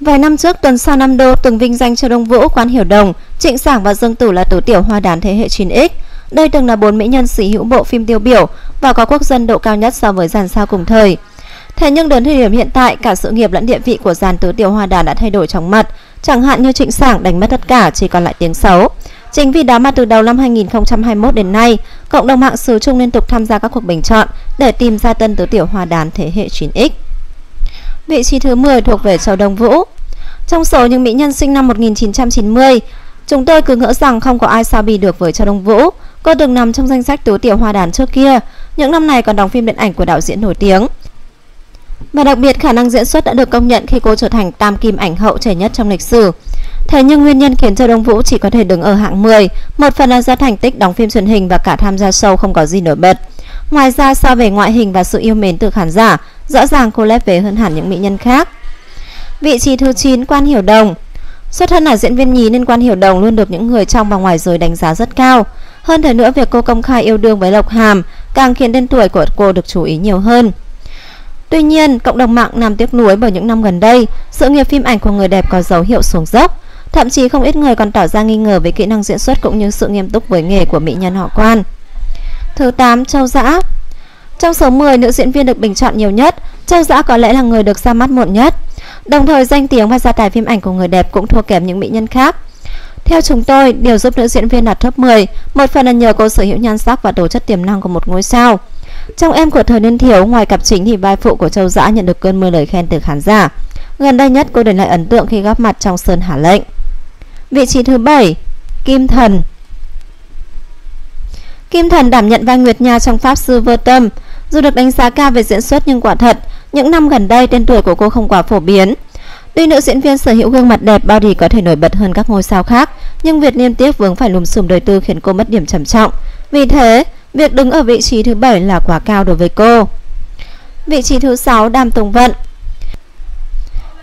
Vài năm trước, tuần sau năm đô từng vinh danh cho Đông Vũ, Quan Hiểu Đồng, Trịnh Sảng và Dương Tử là tứ tiểu hoa đán thế hệ 9X. Đây từng là bốn mỹ nhân sở hữu bộ phim tiêu biểu và có quốc dân độ cao nhất so với dàn sao cùng thời. Thế nhưng đến thời điểm hiện tại, cả sự nghiệp lẫn địa vị của dàn tứ tiểu hoa đán đã thay đổi chóng mặt. Chẳng hạn như Trịnh Sảng đánh mất tất cả, chỉ còn lại tiếng xấu. Chính vì đó mà từ đầu năm 2021 đến nay, cộng đồng mạng xứ Trung liên tục tham gia các cuộc bình chọn để tìm ra tân tứ tiểu hoa đán thế hệ 9X. Vị trí thứ 10 thuộc về Châu Đông Vũ. Trong số những mỹ nhân sinh năm 1990, chúng tôi cứ ngỡ rằng không có ai sao bì được với Châu Đông Vũ. Cô từng nằm trong danh sách tứ tiểu hoa đán trước kia, những năm này còn đóng phim điện ảnh của đạo diễn nổi tiếng. Và đặc biệt khả năng diễn xuất đã được công nhận khi cô trở thành tam kim ảnh hậu trẻ nhất trong lịch sử. Thế nhưng nguyên nhân khiến Châu Đông Vũ chỉ có thể đứng ở hạng 10, một phần là do thành tích đóng phim truyền hình và cả tham gia show không có gì nổi bật. Ngoài ra so về ngoại hình và sự yêu mến từ khán giả, rõ ràng cô lép về hơn hẳn những mỹ nhân khác. Vị trí thứ 9 Quan Hiểu Đồng. Xuất thân là diễn viên nhí nên Quan Hiểu Đồng luôn được những người trong và ngoài giới đánh giá rất cao. Hơn thế nữa việc cô công khai yêu đương với Lộc Hàm càng khiến tên tuổi của cô được chú ý nhiều hơn. Tuy nhiên, cộng đồng mạng nằm tiếc nuối bởi những năm gần đây, sự nghiệp phim ảnh của người đẹp có dấu hiệu xuống dốc. Thậm chí không ít người còn tỏ ra nghi ngờ về kỹ năng diễn xuất cũng như sự nghiêm túc với nghề của mỹ nhân họ Quan. Thứ 8, Châu Dã. Trong số 10 nữ diễn viên được bình chọn nhiều nhất, Châu Dã có lẽ là người được ra mắt muộn nhất. Đồng thời danh tiếng và gia tài phim ảnh của người đẹp cũng thua kém những mỹ nhân khác. Theo chúng tôi, điều giúp nữ diễn viên đạt top 10, một phần là nhờ cô sở hữu nhan sắc và tố chất tiềm năng của một ngôi sao. Trong em của thời niên thiếu, ngoài cặp chính thì vai phụ của Châu Dã nhận được cơn mưa lời khen từ khán giả. Gần đây nhất cô để lại ấn tượng khi góp mặt trong Sơn Hà Lệnh. Vị trí thứ 7, Kim Thần. Kim Thần đảm nhận vai Nguyệt Nha trong Pháp Sư Vô Tâm. Dù được đánh giá cao về diễn xuất nhưng quả thật, những năm gần đây tên tuổi của cô không quá phổ biến. Tuy nữ diễn viên sở hữu gương mặt đẹp bao thì có thể nổi bật hơn các ngôi sao khác, nhưng việc liên tiếp vướng phải lùm xùm đời tư khiến cô mất điểm trầm trọng. Vì thế, việc đứng ở vị trí thứ 7 là quá cao đối với cô. Vị trí thứ 6 Đàm Tùng Vận.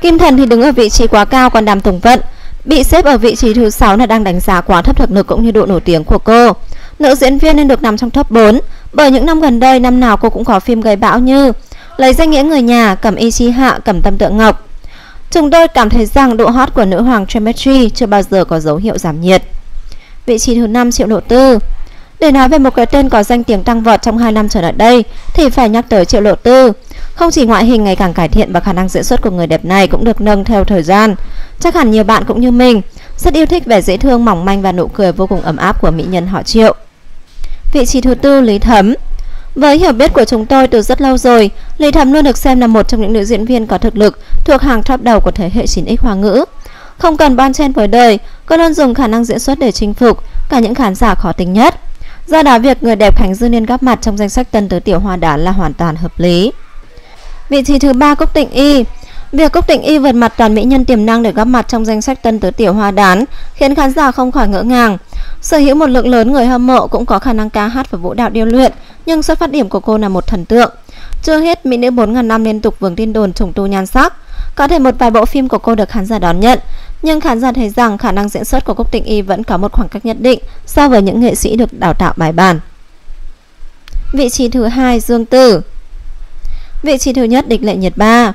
Kim Thần thì đứng ở vị trí quá cao còn Đàm Tùng Vận bị xếp ở vị trí thứ 6 là đang đánh giá quá thấp thực lực cũng như độ nổi tiếng của cô. Nữ diễn viên nên được nằm trong top 4 bởi những năm gần đây năm nào cô cũng có phim gây bão như Lấy danh nghĩa người nhà, Cẩm Y Chi Hạ, Cẩm Tâm Tượng Ngọc. Chúng tôi cảm thấy rằng độ hot của nữ hoàng Chemistry chưa bao giờ có dấu hiệu giảm nhiệt. Vị trí thứ 5 Triệu Lộ Tư Để nói về một cái tên có danh tiếng tăng vọt trong 2 năm trở lại đây thì phải nhắc tới Triệu Lộ Tư. Không chỉ ngoại hình ngày càng cải thiện và khả năng diễn xuất của người đẹp này cũng được nâng theo thời gian. Chắc hẳn nhiều bạn cũng như mình rất yêu thích vẻ dễ thương mỏng manh và nụ cười vô cùng ấm áp của mỹ nhân họ Triệu. Vị trí thứ tư Lý Thấm với hiểu biết của chúng tôi từ rất lâu rồi, Lý Thấm luôn được xem là một trong những nữ diễn viên có thực lực thuộc hàng top đầu của thế hệ 9X Hoa ngữ. Không cần bon chen với đời, cô luôn dùng khả năng diễn xuất để chinh phục cả những khán giả khó tính nhất. Do đó việc người đẹp Khánh Dư Niên góp mặt trong danh sách tân tứ tiểu hoa đán là hoàn toàn hợp lý. Vị trí thứ ba Cúc Tịnh Y Việc Cúc Tịnh Y vượt mặt toàn mỹ nhân tiềm năng để góp mặt trong danh sách tân tứ tiểu hoa đán khiến khán giả không khỏi ngỡ ngàng. Sở hữu một lượng lớn người hâm mộ cũng có khả năng ca hát và vũ đạo điêu luyện, nhưng xuất phát điểm của cô là một thần tượng. Chưa hết, mỹ nữ 4.000 năm liên tục vướng tin đồn trùng tu nhan sắc. Có thể một vài bộ phim của cô được khán giả đón nhận, nhưng khán giả thấy rằng khả năng diễn xuất của Cúc Tịnh Y vẫn có một khoảng cách nhất định so với những nghệ sĩ được đào tạo bài bản. Vị trí thứ hai Dương Tử Vị trí thứ nhất Địch Lệ Nhiệt Ba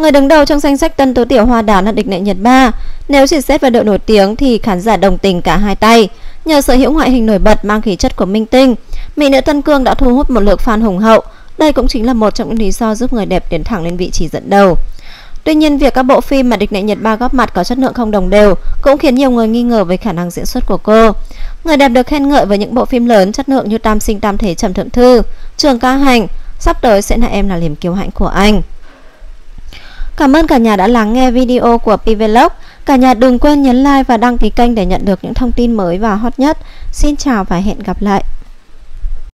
Người đứng đầu trong danh sách tân tố tiểu hoa đảo là Địch nệ Nhiệt Ba Nếu chỉ xét vào độ nổi tiếng thì khán giả đồng tình cả hai tay Nhờ sở hữu ngoại hình nổi bật mang khí chất của minh tinh Mỹ nữ Tân Cương đã thu hút một lượng fan hùng hậu Đây cũng chính là một trong những lý do giúp người đẹp tiến thẳng lên vị trí dẫn đầu Tuy nhiên, việc các bộ phim mà địch nệ Nhật Ba góp mặt có chất lượng không đồng đều cũng khiến nhiều người nghi ngờ về khả năng diễn xuất của cô. Người đẹp được khen ngợi với những bộ phim lớn chất lượng như Tam sinh tam thể Trầm Thượng Thư, Trường Ca Hành, sắp tới sẽ là em là liềm kiêu hãnh của anh. Cảm ơn cả nhà đã lắng nghe video của Pvlog. Cả nhà đừng quên nhấn like và đăng ký kênh để nhận được những thông tin mới và hot nhất. Xin chào và hẹn gặp lại.